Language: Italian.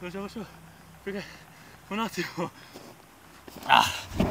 lo gioco su perché un attimo ah.